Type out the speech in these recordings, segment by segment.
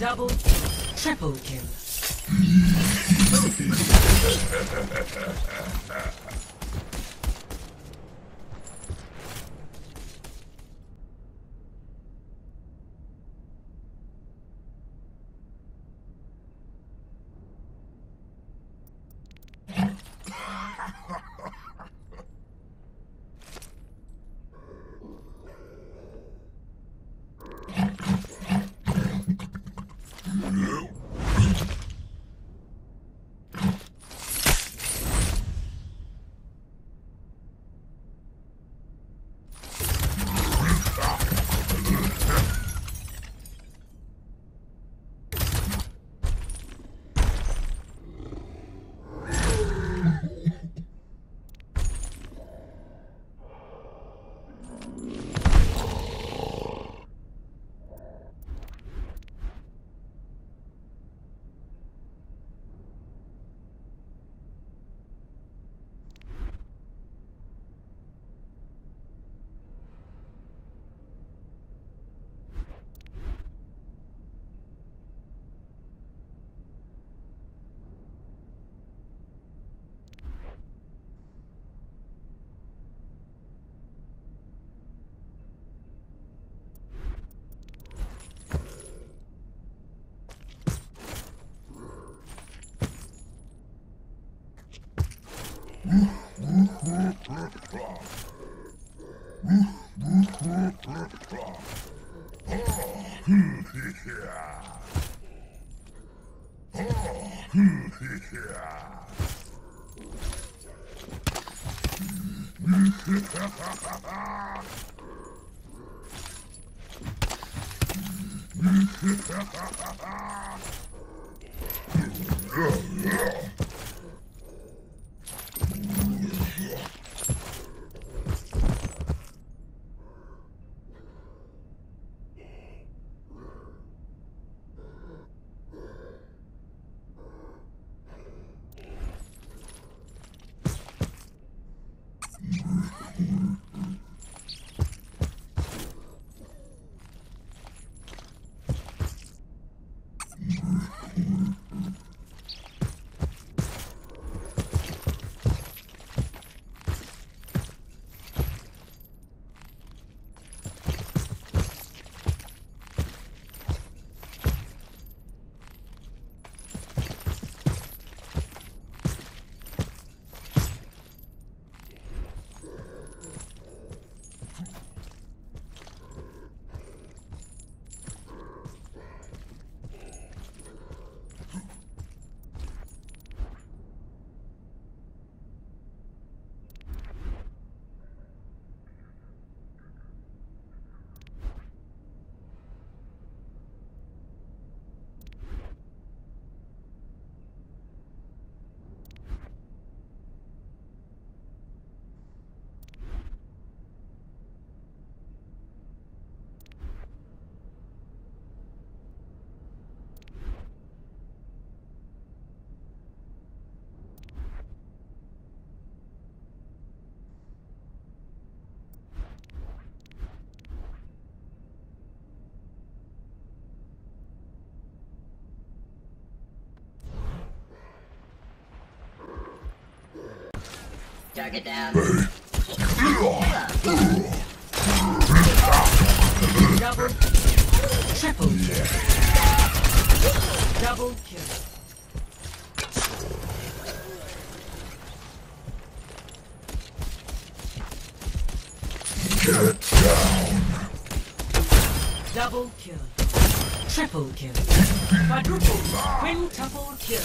Double, triple kill. Yeah. Yeah, yeah. Target down. Double, triple kill. Double kill. Double kill. Triple kill. Quadruple. Quintuple kill.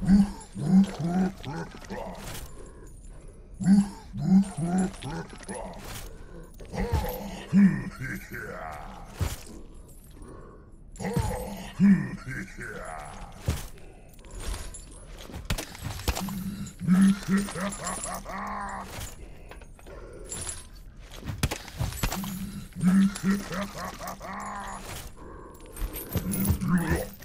Yeah.